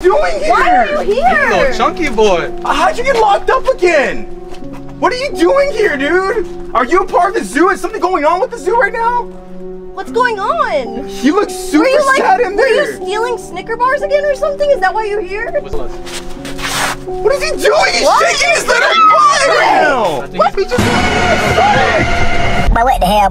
doing here? Why are you here? Little chunky boy. How'd you get locked up again? What are you doing here, dude? Are you a part of the zoo? Is something going on with the zoo right now? What's going on? He looks super Were you like, sad in there. were you stealing Snicker bars again or something? Is that why you're here? What's he doing? He's What? shaking his little butt right now. What? He just But what the hell?